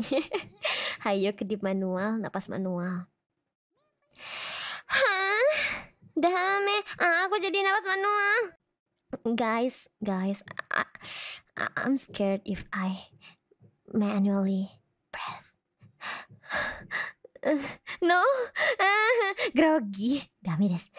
Hayo kedip manual, napas manual. Hah? Dame, aku jadi napas manual. Guys, guys, I, I- I'm scared if I manually breath. No, grogi. Dame des.